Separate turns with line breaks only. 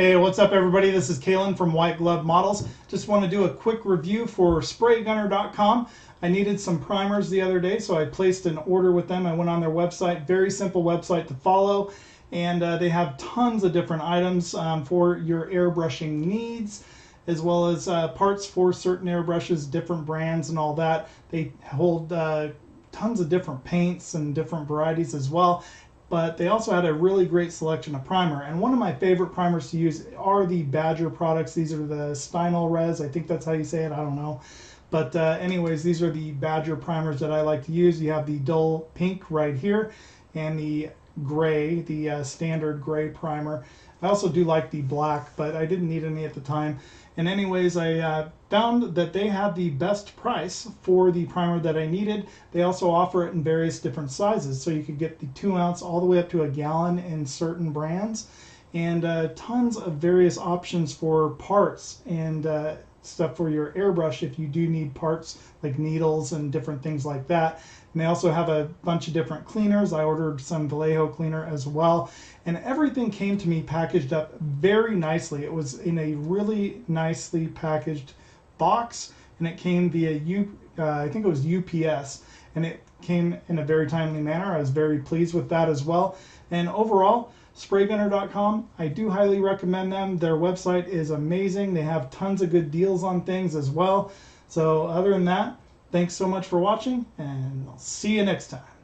Hey, what's up everybody? This is Kalen from White Glove Models. Just want to do a quick review for SprayGunner.com. I needed some primers the other day, so I placed an order with them. I went on their website, very simple website to follow, and uh, they have tons of different items um, for your airbrushing needs as well as uh, parts for certain airbrushes, different brands, and all that. They hold uh, tons of different paints and different varieties as well but they also had a really great selection of primer. And one of my favorite primers to use are the Badger products. These are the Stynylrez. I think that's how you say it. I don't know. But uh, anyways, these are the Badger primers that I like to use. You have the dull pink right here and the gray, the uh, standard gray primer. I also do like the black, but I didn't need any at the time. And anyways, I uh, found that they had the best price for the primer that I needed. They also offer it in various different sizes. So you could get the two ounce all the way up to a gallon in certain brands and uh, tons of various options for parts and uh, stuff for your airbrush if you do need parts like needles and different things like that. And they also have a bunch of different cleaners. I ordered some Vallejo cleaner as well. And everything came to me packaged up very nicely. It was in a really nicely packaged box and it came via U, uh, I think it was UPS and it came in a very timely manner. I was very pleased with that as well. And overall, spraygunner.com, I do highly recommend them. Their website is amazing. They have tons of good deals on things as well. So other than that, thanks so much for watching and I'll see you next time.